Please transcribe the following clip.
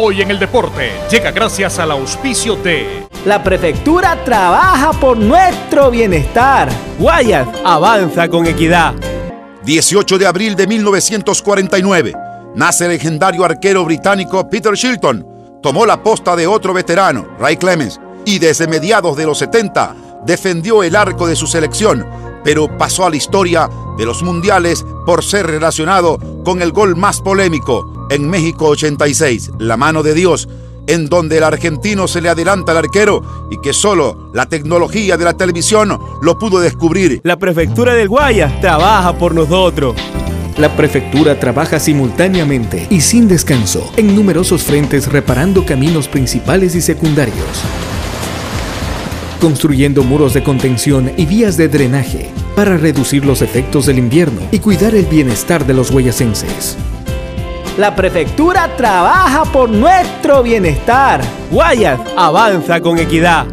Hoy en el deporte llega gracias al auspicio de... La prefectura trabaja por nuestro bienestar. Guayas avanza con equidad. 18 de abril de 1949. Nace el legendario arquero británico Peter Shilton. Tomó la posta de otro veterano, Ray Clemens, y desde mediados de los 70 defendió el arco de su selección, pero pasó a la historia de los mundiales por ser relacionado con el gol más polémico en México 86, La mano de Dios, en donde el argentino se le adelanta al arquero y que solo la tecnología de la televisión lo pudo descubrir. La prefectura del Guayas trabaja por nosotros. La prefectura trabaja simultáneamente y sin descanso en numerosos frentes reparando caminos principales y secundarios, construyendo muros de contención y vías de drenaje para reducir los efectos del invierno y cuidar el bienestar de los guayasenses. La prefectura trabaja por nuestro bienestar. Guayas avanza con equidad.